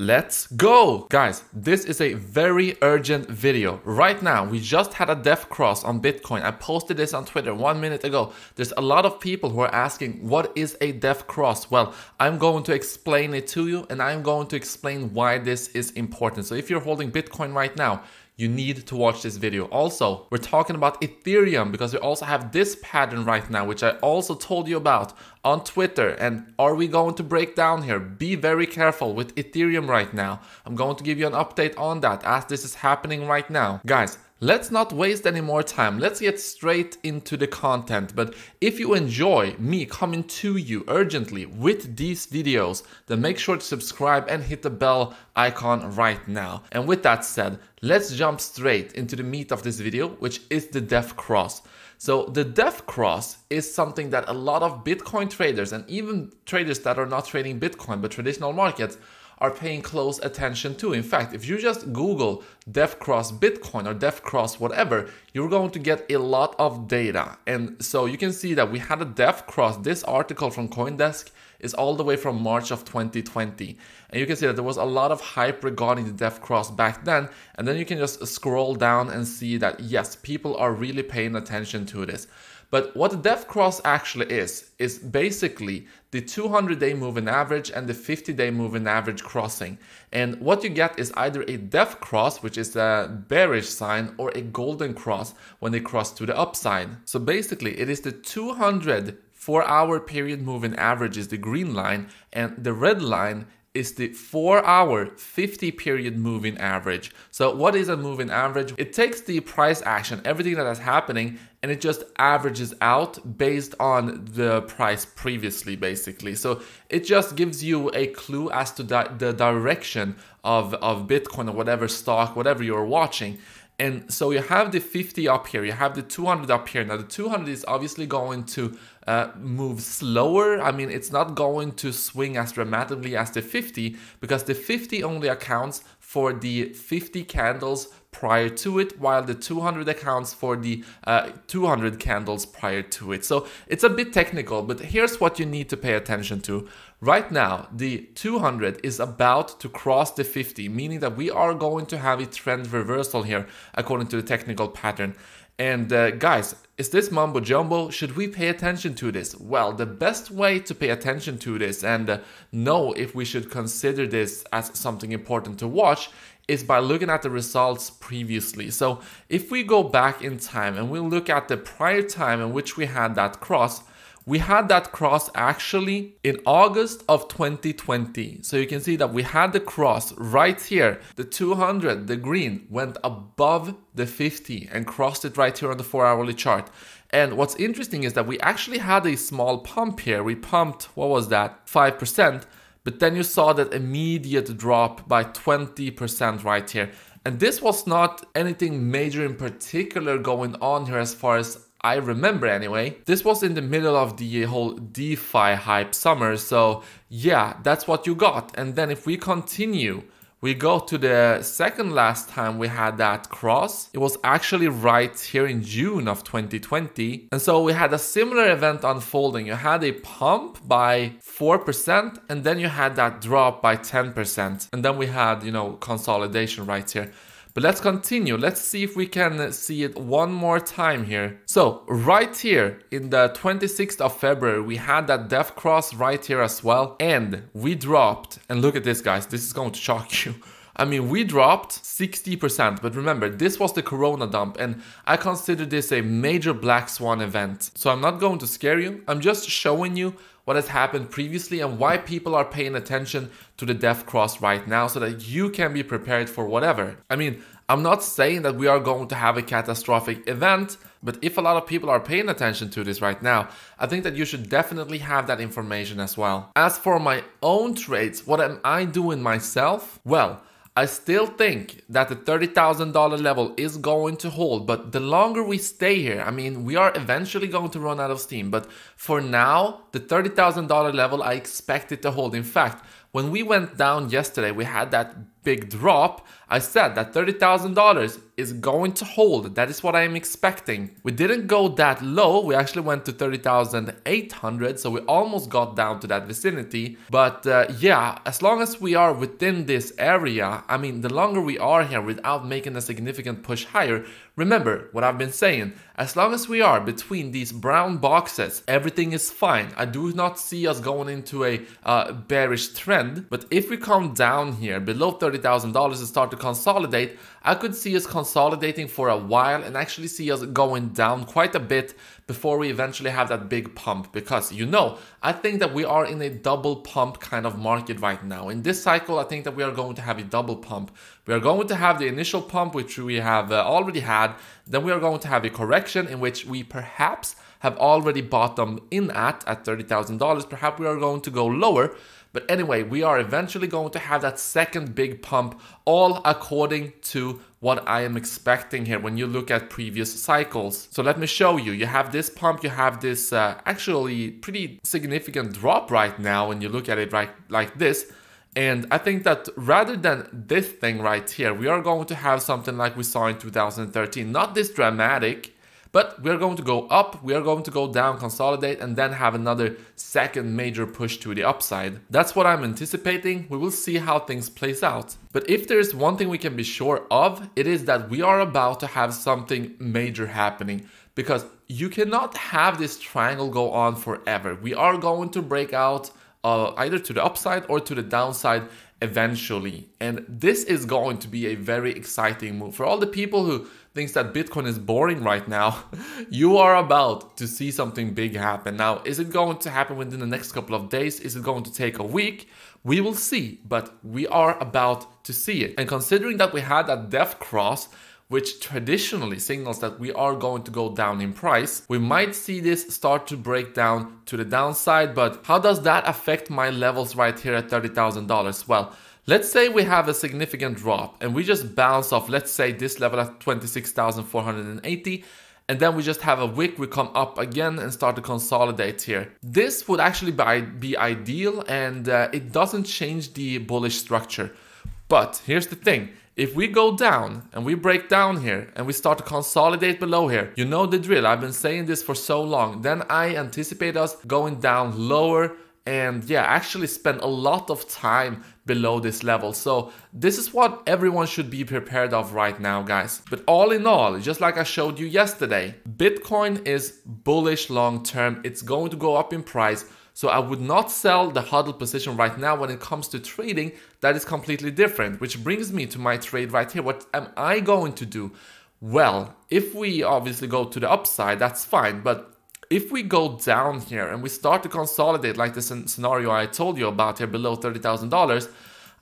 Let's go! Guys, this is a very urgent video. Right now, we just had a death cross on Bitcoin. I posted this on Twitter one minute ago. There's a lot of people who are asking, what is a death cross? Well, I'm going to explain it to you and I'm going to explain why this is important. So if you're holding Bitcoin right now, you need to watch this video. Also, we're talking about Ethereum because we also have this pattern right now, which I also told you about on Twitter. And are we going to break down here? Be very careful with Ethereum right now. I'm going to give you an update on that as this is happening right now. Guys, Let's not waste any more time. Let's get straight into the content. But if you enjoy me coming to you urgently with these videos, then make sure to subscribe and hit the bell icon right now. And with that said, let's jump straight into the meat of this video, which is the Death Cross. So the Death Cross is something that a lot of Bitcoin traders and even traders that are not trading Bitcoin but traditional markets are paying close attention to. In fact, if you just Google Death Cross Bitcoin or Death Cross whatever, you're going to get a lot of data. And so you can see that we had a Death Cross. This article from Coindesk is all the way from March of 2020. And you can see that there was a lot of hype regarding the Death Cross back then. And then you can just scroll down and see that yes, people are really paying attention to this. But what the Death Cross actually is, is basically the 200 day moving average and the 50 day moving average crossing. And what you get is either a Death Cross, which is a bearish sign, or a golden cross when they cross to the upside. So basically, it is the 200 four hour period moving average is the green line, and the red line is the 4 hour 50 period moving average. So what is a moving average? It takes the price action, everything that is happening, and it just averages out based on the price previously basically. So it just gives you a clue as to di the direction of, of Bitcoin or whatever stock, whatever you're watching. And so you have the 50 up here, you have the 200 up here. Now the 200 is obviously going to uh, move slower. I mean, it's not going to swing as dramatically as the 50 because the 50 only accounts for the 50 candles prior to it, while the 200 accounts for the uh, 200 candles prior to it. So it's a bit technical, but here's what you need to pay attention to. Right now, the 200 is about to cross the 50, meaning that we are going to have a trend reversal here according to the technical pattern. And uh, guys, is this mumbo jumbo? Should we pay attention to this? Well, the best way to pay attention to this and uh, know if we should consider this as something important to watch is by looking at the results previously. So if we go back in time and we look at the prior time in which we had that cross, we had that cross actually in August of 2020. So you can see that we had the cross right here. The 200, the green, went above the 50 and crossed it right here on the 4 hourly chart. And what's interesting is that we actually had a small pump here. We pumped, what was that, 5%. But then you saw that immediate drop by 20% right here. And this was not anything major in particular going on here as far as I remember anyway. This was in the middle of the whole DeFi hype summer, so yeah, that's what you got. And then if we continue, we go to the second last time we had that cross. It was actually right here in June of 2020. And so we had a similar event unfolding. You had a pump by 4% and then you had that drop by 10%. And then we had, you know, consolidation right here. But let's continue. Let's see if we can see it one more time here. So right here in the 26th of February, we had that death cross right here as well. And we dropped, and look at this guys, this is going to shock you. I mean, we dropped 60%, but remember, this was the Corona dump, and I consider this a major black swan event. So I'm not going to scare you, I'm just showing you what has happened previously and why people are paying attention to the death cross right now so that you can be prepared for whatever. I mean, I'm not saying that we are going to have a catastrophic event, but if a lot of people are paying attention to this right now, I think that you should definitely have that information as well. As for my own trades, what am I doing myself? Well, I still think that the $30,000 level is going to hold, but the longer we stay here, I mean, we are eventually going to run out of steam. But for now, the $30,000 level, I expect it to hold. In fact, when we went down yesterday, we had that big drop. I said that $30,000 is going to hold. That is what I am expecting. We didn't go that low. We actually went to 30,800. So we almost got down to that vicinity. But uh, yeah, as long as we are within this area, I mean, the longer we are here without making a significant push higher, remember what I've been saying. As long as we are between these brown boxes, everything is fine. I do not see us going into a uh, bearish trend. But if we come down here below $30,000 and start to consolidate, I could see us consolidating for a while and actually see us going down quite a bit before we eventually have that big pump because you know I think that we are in a double pump kind of market right now in this cycle I think that we are going to have a double pump we are going to have the initial pump which we have uh, already had then we are going to have a correction in which we perhaps have already bottomed in at at $30,000 perhaps we are going to go lower but anyway, we are eventually going to have that second big pump, all according to what I am expecting here when you look at previous cycles. So let me show you. You have this pump, you have this uh, actually pretty significant drop right now when you look at it right like this. And I think that rather than this thing right here, we are going to have something like we saw in 2013. Not this dramatic, but we're going to go up, we are going to go down, consolidate, and then have another second major push to the upside. That's what I'm anticipating. We will see how things plays out. But if there's one thing we can be sure of, it is that we are about to have something major happening because you cannot have this triangle go on forever. We are going to break out uh, either to the upside or to the downside eventually. And this is going to be a very exciting move. For all the people who thinks that Bitcoin is boring right now, you are about to see something big happen. Now, is it going to happen within the next couple of days? Is it going to take a week? We will see, but we are about to see it. And considering that we had that death cross, which traditionally signals that we are going to go down in price. We might see this start to break down to the downside, but how does that affect my levels right here at $30,000? Well, Let's say we have a significant drop and we just bounce off, let's say this level at 26,480 and then we just have a wick, we come up again and start to consolidate here. This would actually be, ideal and uh, it doesn't change the bullish structure. But here's the thing, if we go down and we break down here and we start to consolidate below here, you know the drill, I've been saying this for so long, then I anticipate us going down lower and yeah, actually spend a lot of time below this level. So this is what everyone should be prepared of right now, guys. But all in all, just like I showed you yesterday, Bitcoin is bullish long term. It's going to go up in price. So I would not sell the HODL position right now when it comes to trading. That is completely different, which brings me to my trade right here. What am I going to do? Well, if we obviously go to the upside, that's fine. But if we go down here and we start to consolidate like the scenario I told you about here below $30,000,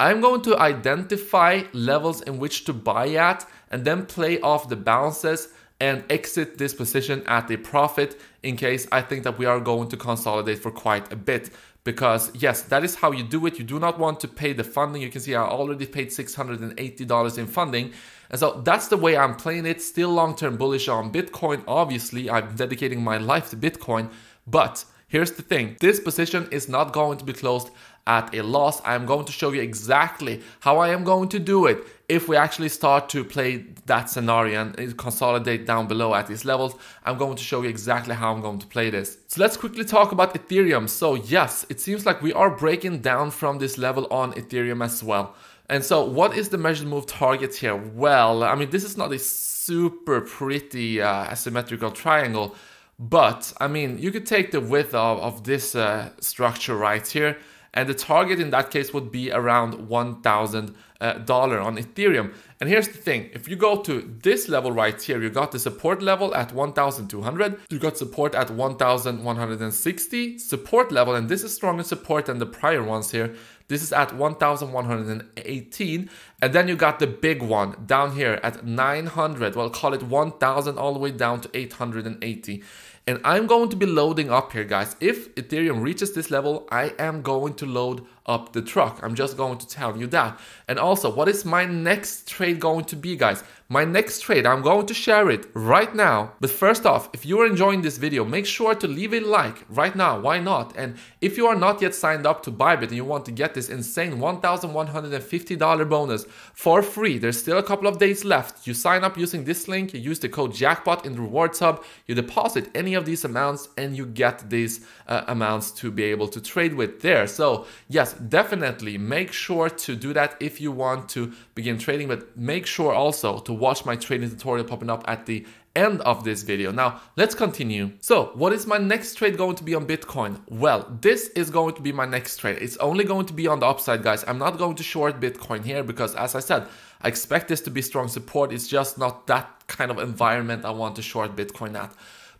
I'm going to identify levels in which to buy at and then play off the bounces and exit this position at a profit in case I think that we are going to consolidate for quite a bit. Because yes, that is how you do it. You do not want to pay the funding. You can see I already paid $680 in funding and so that's the way I'm playing it. Still long-term bullish on Bitcoin. Obviously, I'm dedicating my life to Bitcoin. But here's the thing. This position is not going to be closed at a loss. I'm going to show you exactly how I am going to do it if we actually start to play that scenario and consolidate down below at these levels, I'm going to show you exactly how I'm going to play this. So let's quickly talk about Ethereum. So yes, it seems like we are breaking down from this level on Ethereum as well. And so what is the measured move target here? Well, I mean, this is not a super pretty uh, asymmetrical triangle, but I mean, you could take the width of, of this uh, structure right here, and the target in that case would be around $1,000 uh, on Ethereum. And here's the thing, if you go to this level right here, you got the support level at 1,200, you got support at 1,160, support level, and this is stronger support than the prior ones here, this is at 1118. And then you got the big one down here at 900. Well, call it 1000 all the way down to 880. And I'm going to be loading up here, guys. If Ethereum reaches this level, I am going to load up the truck. I'm just going to tell you that. And also, what is my next trade going to be, guys? My next trade, I'm going to share it right now. But first off, if you are enjoying this video, make sure to leave a like right now. Why not? And if you are not yet signed up to Bybit and you want to get this insane $1,150 bonus for free, there's still a couple of days left. You sign up using this link, you use the code JACKPOT in the rewards hub, you deposit any of these amounts and you get these uh, amounts to be able to trade with there. So yes, definitely make sure to do that if you want to begin trading, but make sure also to watch my trading tutorial popping up at the end of this video. Now, let's continue. So, what is my next trade going to be on Bitcoin? Well, this is going to be my next trade. It's only going to be on the upside, guys. I'm not going to short Bitcoin here because, as I said, I expect this to be strong support. It's just not that kind of environment I want to short Bitcoin at.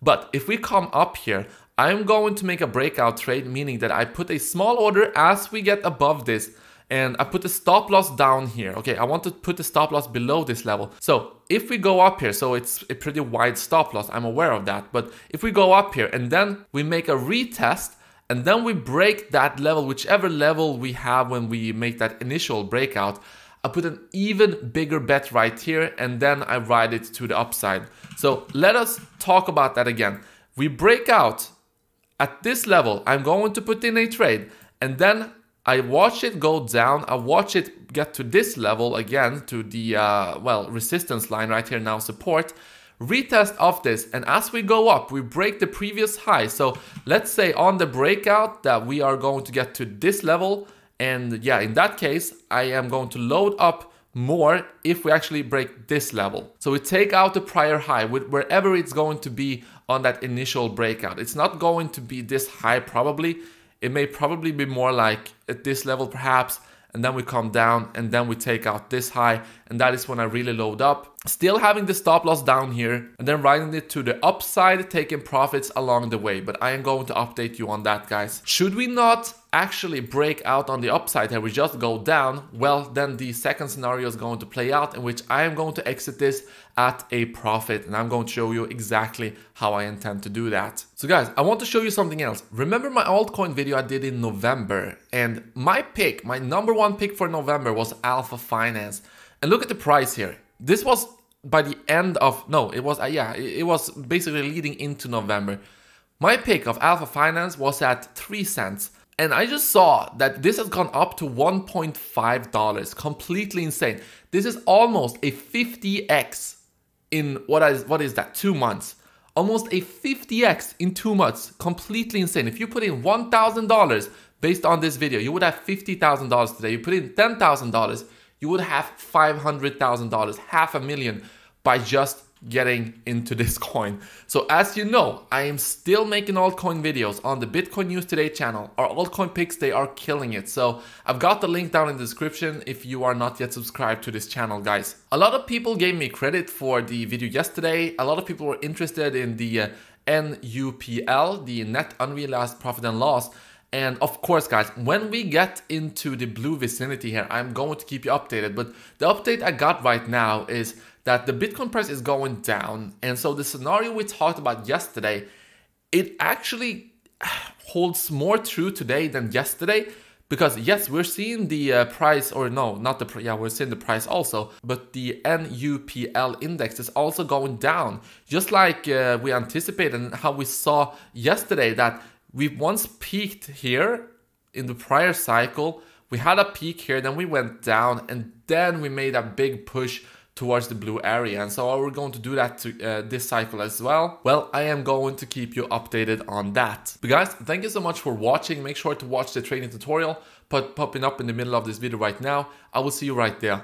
But if we come up here, I'm going to make a breakout trade, meaning that I put a small order as we get above this and I put the stop loss down here. Okay, I want to put the stop loss below this level. So if we go up here, so it's a pretty wide stop loss, I'm aware of that. But if we go up here and then we make a retest and then we break that level, whichever level we have when we make that initial breakout, I put an even bigger bet right here and then I ride it to the upside. So let us talk about that again. We break out at this level, I'm going to put in a trade and then I watch it go down. I watch it get to this level again, to the, uh, well, resistance line right here now, support. Retest of this, and as we go up, we break the previous high. So let's say on the breakout that we are going to get to this level. And yeah, in that case, I am going to load up more if we actually break this level. So we take out the prior high with wherever it's going to be on that initial breakout. It's not going to be this high probably. It may probably be more like at this level perhaps, and then we come down and then we take out this high and that is when I really load up. Still having the stop loss down here and then riding it to the upside, taking profits along the way. But I am going to update you on that guys. Should we not actually break out on the upside and we just go down, well then the second scenario is going to play out in which I am going to exit this at a profit and I'm going to show you exactly how I intend to do that. So guys, I want to show you something else. Remember my altcoin video I did in November and my pick, my number one pick for November was Alpha Finance. And look at the price here. This was by the end of, no, it was, uh, yeah, it, it was basically leading into November. My pick of Alpha Finance was at 3 cents. And I just saw that this has gone up to $1.5. Completely insane. This is almost a 50x in what is what is that? 2 months. Almost a 50x in 2 months. Completely insane. If you put in $1,000 based on this video, you would have $50,000 today. You put in $10,000, you would have $500,000, half a million by just getting into this coin. So as you know, I am still making altcoin videos on the Bitcoin News Today channel. Our altcoin picks, they are killing it. So I've got the link down in the description if you are not yet subscribed to this channel, guys. A lot of people gave me credit for the video yesterday. A lot of people were interested in the uh, NUPL, the net unrealized profit and loss. And of course, guys, when we get into the blue vicinity here, I'm going to keep you updated. But the update I got right now is that the Bitcoin price is going down. And so the scenario we talked about yesterday, it actually holds more true today than yesterday. Because yes, we're seeing the uh, price, or no, not the, yeah, we're seeing the price also, but the NUPL index is also going down. Just like uh, we anticipated and how we saw yesterday that we once peaked here in the prior cycle. We had a peak here, then we went down, and then we made a big push towards the blue area. And so are we going to do that to uh, this cycle as well? Well, I am going to keep you updated on that. But guys, thank you so much for watching. Make sure to watch the trading tutorial but popping up in the middle of this video right now. I will see you right there.